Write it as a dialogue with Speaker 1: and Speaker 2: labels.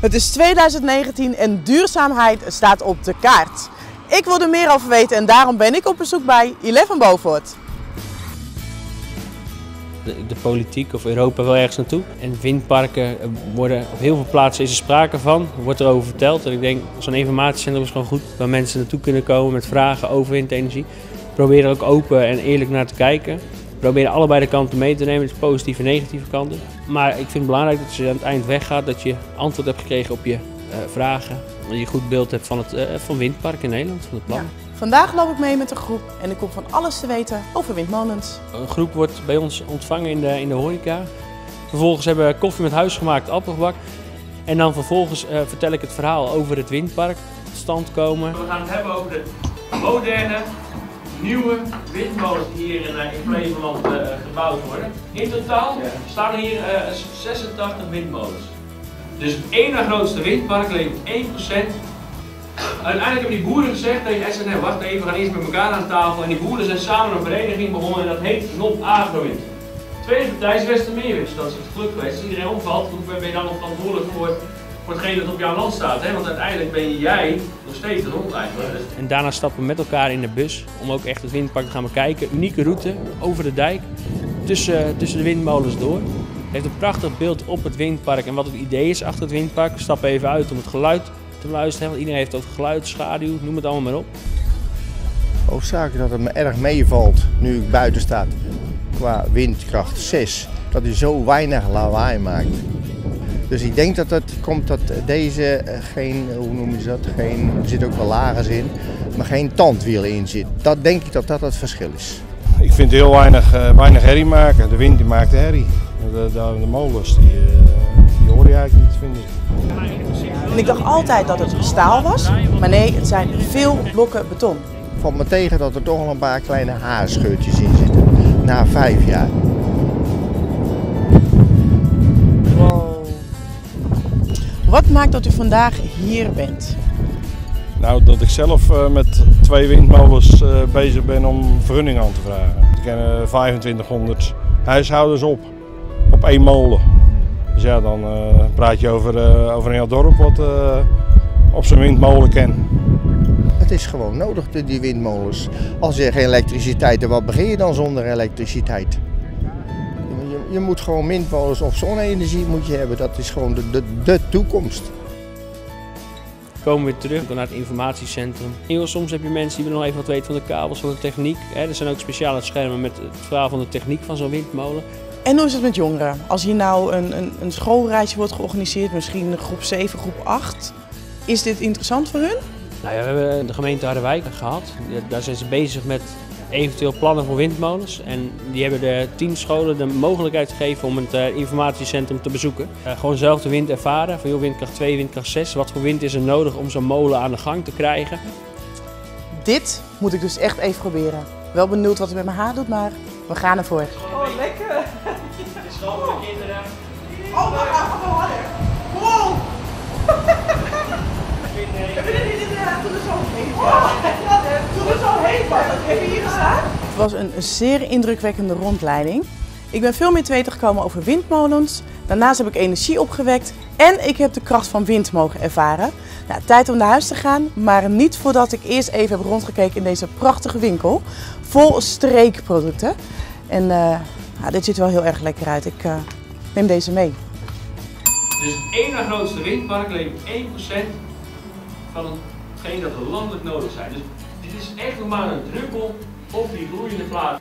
Speaker 1: Het is 2019 en duurzaamheid staat op de kaart. Ik wil er meer over weten en daarom ben ik op bezoek bij Eleven Beaufort.
Speaker 2: de, politiek of Europa wel ergens naartoe. En windparken eh, worden op heel veel plaatsen is er sprake van, wordt erover verteld. En ik denk, zo'n informatiecentrum is gewoon goed, waar mensen naartoe kunnen komen met vragen over windenergie. Probeer er ook open en eerlijk naar te kijken. Probeer allebei de kanten mee te nemen, dus positieve en negatieve kanten. Maar ik vind het belangrijk dat als je aan het eind weggaat, dat je antwoord hebt gekregen op je eh, vragen. Dat je een goed beeld hebt van het eh, van windpark in Nederland, van het plan.
Speaker 1: Vandaag loop ik mee met een groep en ik kom van alles te weten over windmolens.
Speaker 2: Een groep wordt bij ons ontvangen in de, in de horeca. Vervolgens hebben we koffie met huisgemaakt appelgebak. En dan vervolgens eh, vertel ik het verhaal over het windpark tot stand komen.
Speaker 3: We gaan het hebben over de moderne, nieuwe windmolens die hier in, eh, in Flevoland eh, gebouwd worden. In totaal staan er hier eh, 86 windmolens. Dus het ene grootste windpark levert 1%. Uiteindelijk hebben die boeren gezegd tegen SNR, wacht even, we gaan eerst met elkaar aan tafel. En die boeren zijn samen een vereniging begonnen en dat heet NOP Agrowind. Tweede partij is Westermeerwind, dus dat is het geluk geweest. Als iedereen omvalt, hoe ben je dan nog verantwoordelijk voor, voor hetgeen dat op jouw land staat. Hè? Want uiteindelijk ben jij nog steeds de hondeigenaar. Dus
Speaker 2: En daarna stappen we met elkaar in de bus om ook echt het windpark te gaan bekijken. Unieke route over de dijk, tussen, tussen de windmolens door. Het heeft een prachtig beeld op het windpark en wat het idee is achter het windpark. We stappen even uit om het geluid te luisteren. Want iedereen heeft over geluid, schaduw, noem het allemaal maar op.
Speaker 4: Hoofdzakelijk dat het me erg meevalt nu ik buiten sta qua windkracht 6. Dat hij zo weinig lawaai maakt. Dus ik denk dat het komt dat deze eh, geen, hoe noem je dat, geen, er zit ook wel lagers in, maar geen tandwielen in zit. Dat denk ik dat dat het verschil is.
Speaker 5: Ik vind heel weinig, eh, weinig herrie maken. De wind die maakt de herrie. De, de, de molens die, eh, die hoor je eigenlijk niet, vind ik.
Speaker 1: En ik dacht altijd dat het staal was, maar nee, het zijn veel blokken beton.
Speaker 4: Valt me tegen dat er toch al een paar kleine haarscheurtjes in zitten. Na vijf jaar.
Speaker 1: Wat maakt dat u vandaag hier bent?
Speaker 5: Nou, dat ik zelf eh, met twee windmolens eh, bezig ben om vergunning aan te vragen. Er kennen 2500 huishoudens op, op één molen. Dus ja, dan eh, praat je over, eh, over een heel dorp wat eh, op zijn windmolen kent.
Speaker 4: Het is gewoon nodig, die- die windmolens. Als je geen elektriciteit hebt, wat begin je dan zonder elektriciteit? Je, moet gewoon windmolens of zonne-energie moet je hebben. Dat is gewoon de, de, de toekomst.
Speaker 2: komen we weer terug naar het informatiecentrum. Heel soms heb je mensen die willen nog even wat weten van de kabels, van de techniek. Hè, er zijn ook speciale schermen met het verhaal van de techniek van zo'n windmolen.
Speaker 1: En hoe is het met jongeren? Als hier nou een, een, een schoolreisje wordt georganiseerd, misschien groep 7, groep 8, is dit interessant voor hun?
Speaker 2: Nou ja, we hebben de gemeente Harderwijk gehad. Daar zijn ze bezig met eventueel plannen voor windmolens. En die hebben de tien scholen de mogelijkheid gegeven om het eh, informatiecentrum te bezoeken. Eh, gewoon zelf de wind ervaren, van joh, windkracht 2, windkracht 6. Wat voor wind is er nodig om zo'n molen aan de gang te krijgen?
Speaker 1: Dit moet ik dus echt even proberen. Wel benieuwd wat het met mijn haar doet, maar we gaan ervoor. Oh, lekker!
Speaker 3: is gewoon voor de kinderen.
Speaker 1: Oh, maar gaat gewoon harder. Wow! Inderdaad toen er zo heen was? Toen was een, zeer indrukwekkende rondleiding. Ik ben veel meer te weten gekomen over windmolens. Daarnaast heb ik energie opgewekt en ik heb de kracht van wind mogen ervaren. Nou, tijd om naar huis te gaan, maar niet voordat ik eerst even heb rondgekeken in deze prachtige winkel. Vol streekproducten. En eh, nou, dit ziet er wel heel erg lekker uit. Ik eh, neem deze mee.
Speaker 3: Dus het ene grootste windpark levert 1% van hetgeen dat er landelijk nodig zijn. Dus dit is echt nog maar een druppel op die gloeiende plaat.